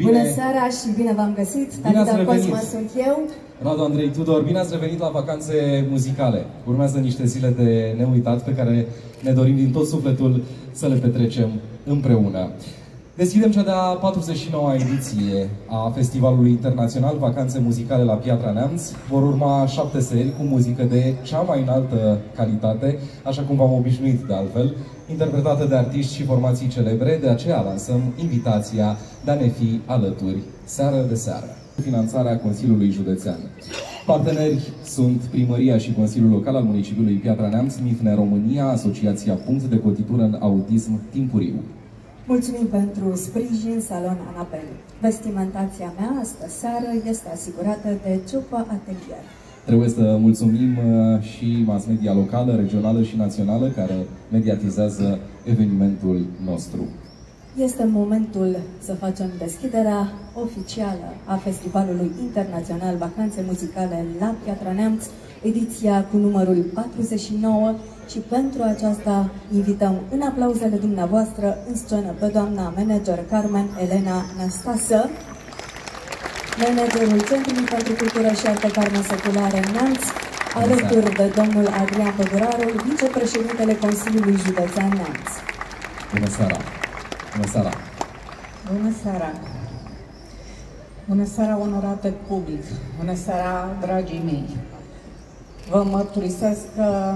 Bine... Bună seara și bine v-am găsit! Talida Cosma sunt eu. Radu Andrei Tudor, bine ați revenit la vacanțe muzicale. Urmează niște zile de neuitat pe care ne dorim din tot sufletul să le petrecem împreună. Deschidem cea de-a 49-a ediție a Festivalului Internațional Vacanțe Muzicale la Piatra Neamț. Vor urma șapte serii cu muzică de cea mai înaltă calitate, așa cum v-am obișnuit de altfel, interpretată de artiști și formații celebre, de aceea lansăm invitația de a ne fi alături seară de seară. Finanțarea Consiliului Județean. Parteneri sunt Primăria și Consiliul Local al Municipiului Piatra Neamț, MIFNE România, Asociația Punct de Cotitură în Autism Timpuriu. Mulțumim pentru sprijin, Salon Anapel. Vestimentația mea astă seară este asigurată de Ciupă Atelier. Trebuie să mulțumim uh, și mass media locală, regională și națională care mediatizează evenimentul nostru. Este momentul să facem deschiderea oficială a Festivalului Internațional Vacanțe Muzicale la Piatra Neamț, ediția cu numărul 49 și pentru aceasta invităm în aplauzele dumneavoastră în scenă pe doamna manager Carmen Elena Năstasă, managerul Centrului pentru Cultură și Arte Carmen Seculare Neamț, alături de domnul Adrian Păduraru, vicepreședintele Consiliului Județean Neamț. Bună seara! Bună seara! Bună seara! Bună seara, onorate public! Bună seara, dragii mei! Vă mărturisesc că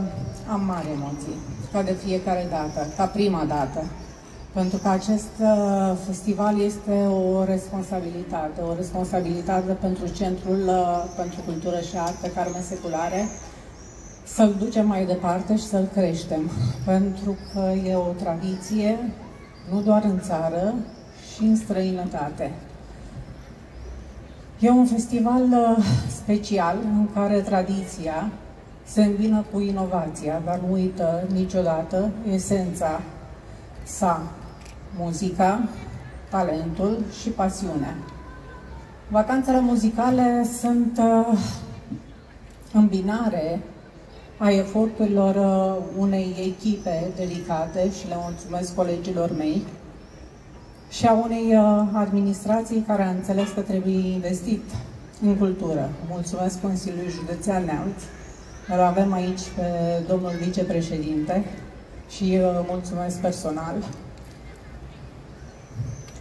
am mari emoții, ca de fiecare dată, ca prima dată. Pentru că acest uh, festival este o responsabilitate, o responsabilitate pentru Centrul uh, pentru Cultură și Arte Carmen Seculare, să-l ducem mai departe și să-l creștem. Pentru că e o tradiție, nu doar în țară, și în străinătate. E un festival uh, special în care tradiția se îmbină cu inovația, dar nu uită niciodată esența sa, muzica, talentul și pasiunea. Vacanțele muzicale sunt uh, îmbinare a eforturilor uh, unei echipe dedicate și le mulțumesc colegilor mei și a unei uh, administrații care a înțeles că trebuie investit în cultură. Mulțumesc Consiliului Județean Neamț, îl avem aici pe domnul vicepreședinte și uh, mulțumesc personal.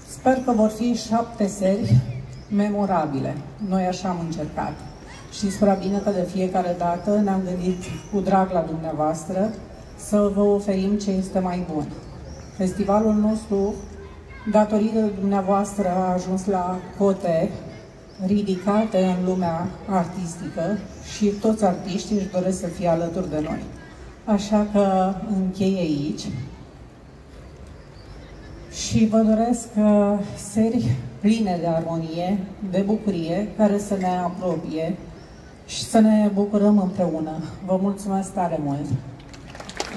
Sper că vor fi șapte seri memorabile. Noi așa am încercat. Știți prea bine că de fiecare dată ne-am gândit cu drag la dumneavoastră să vă oferim ce este mai bun. Festivalul nostru, datorită dumneavoastră, a ajuns la cote ridicate în lumea artistică și toți artiștii își doresc să fie alături de noi. Așa că închei aici și vă doresc uh, seri pline de armonie, de bucurie, care să ne apropie și să ne bucurăm împreună. Vă mulțumesc tare mult!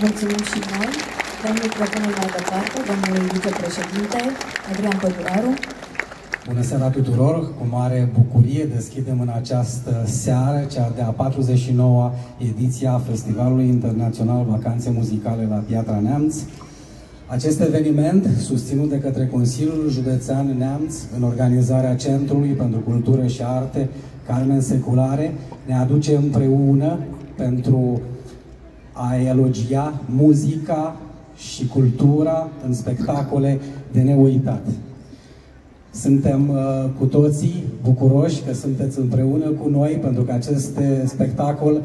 Mulțumim și noi! Dăm microfonul mai departe, domnului vicepreședinte Adrian Păduraru. Bună seara tuturor! Cu mare bucurie deschidem în această seară cea de-a 49-a ediție a Festivalului Internațional Vacanțe Muzicale la Piatra Neamț. Acest eveniment, susținut de către Consiliul Județean Neamț în organizarea Centrului pentru Cultură și Arte Carmen Seculare, ne aduce împreună pentru a elogia muzica și cultura în spectacole de neuitat. Suntem uh, cu toții bucuroși că sunteți împreună cu noi pentru că acest spectacol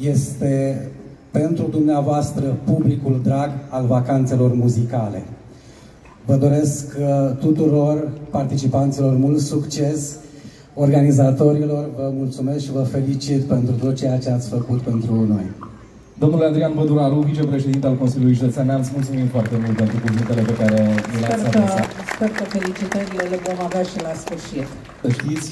este pentru dumneavoastră publicul drag al vacanțelor muzicale. Vă doresc uh, tuturor participanților mult succes, organizatorilor vă mulțumesc și vă felicit pentru tot ceea ce ați făcut pentru noi. Domnule Adrian Băduraru, vicepreședinte al Consiliului Județean Neamț, mulțumim foarte mult pentru cuvintele pe care le-ați adresat. Sper că felicitările le vom avea și la sfârșit. Să știți,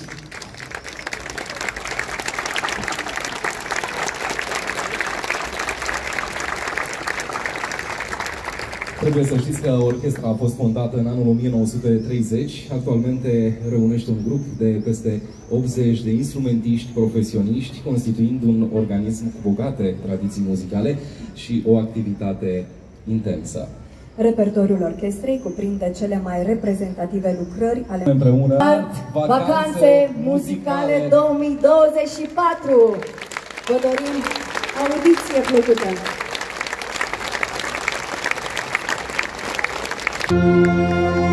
Trebuie să știți că orchestra a fost fondată în anul 1930. Actualmente reunește un grup de peste 80 de instrumentiști profesioniști, constituind un organism cu bogate tradiții muzicale și o activitate intensă. Repertoriul orchestrei cuprinde cele mai reprezentative lucrări ale Împreună, Art, Vacanțe Muzicale 2024. Vă dorim audiție plăcută! Și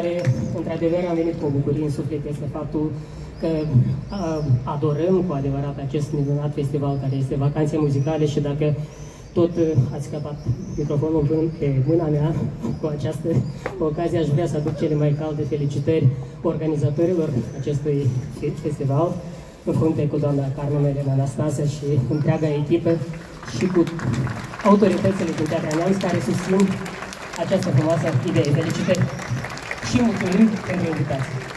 care, într-adevăr, am venit cu o bucurie în suflet este faptul că uh, adorăm cu adevărat acest minunat festival care este Vacanțe Muzicale și dacă tot uh, ați scăpat microfonul pe mâna mea, cu această ocazie aș vrea să aduc cele mai calde felicitări organizatorilor acestui festival, în frunte cu doamna Carmen Elena Anastasia și întreaga echipă și cu autoritățile din Teatra Neamț care susțin această frumoasă idee. Felicitări și mulțumim pentru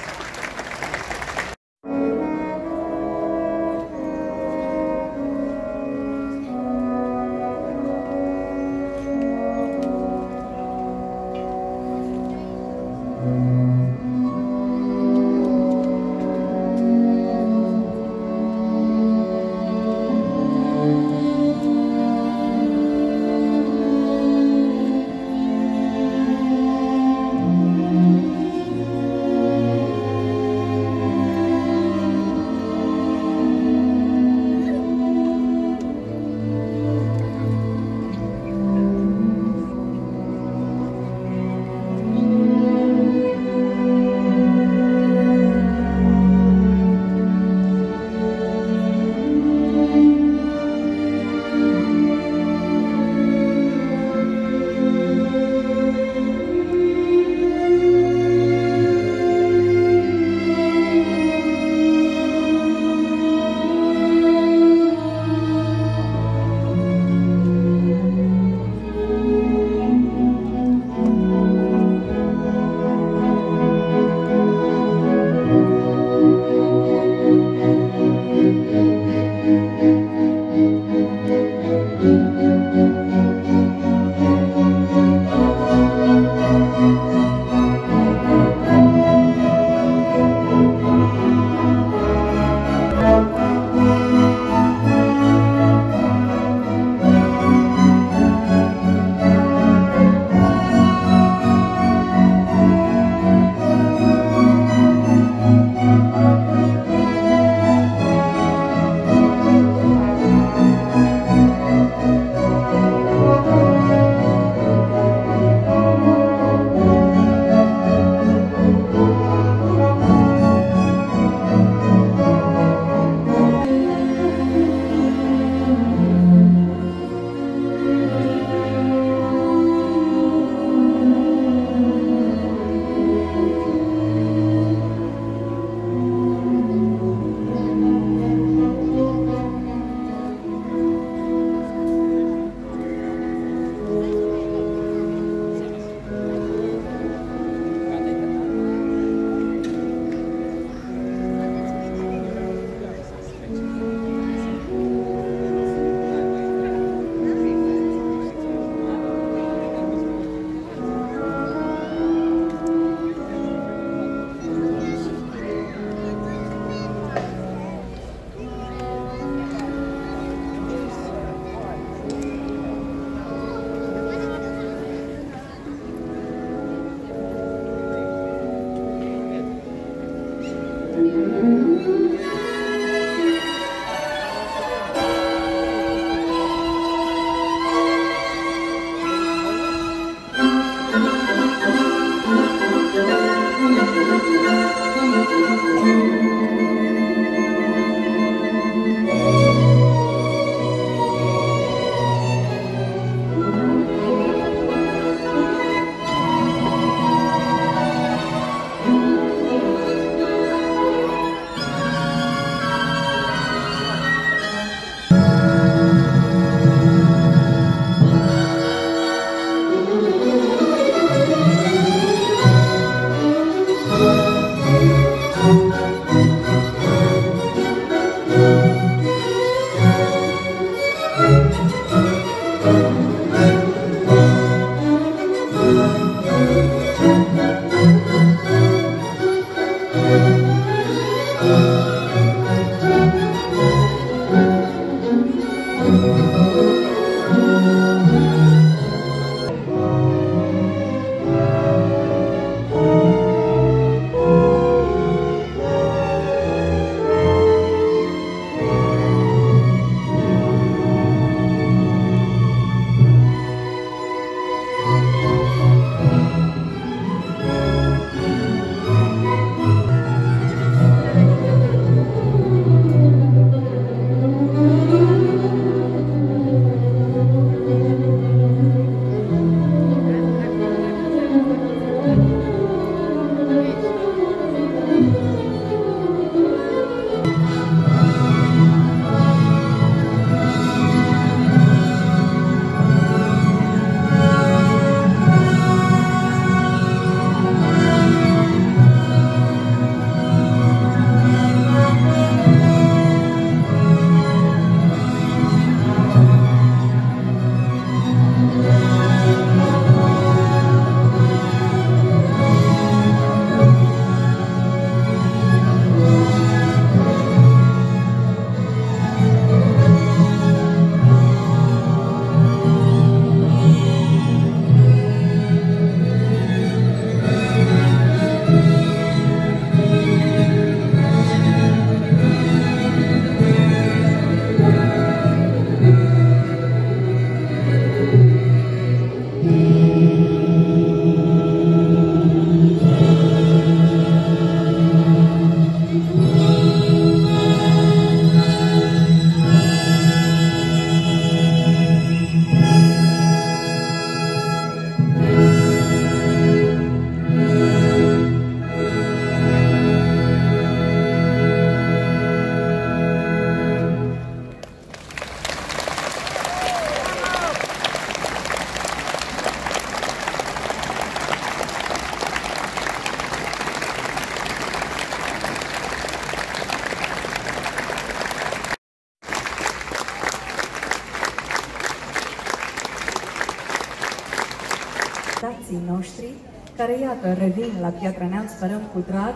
noștri, care, iată, revin la Piatra Neamț, sperăm cu drag.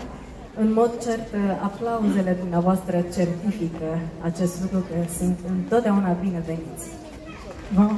În mod cert, aplauzele dumneavoastră certifică acest lucru, că sunt întotdeauna bineveniți. Vă